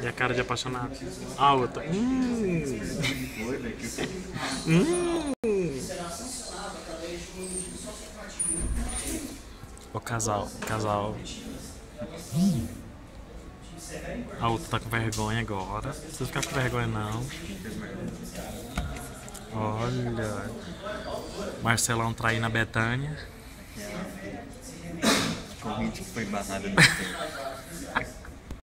E a cara de apaixonado. A outra. Hum. Hum. O casal, casal. A outra tá com vergonha agora. Não precisa ficar com vergonha não. Olha. Marcelão traindo a Betânia. Corrente que foi barrada no tempo.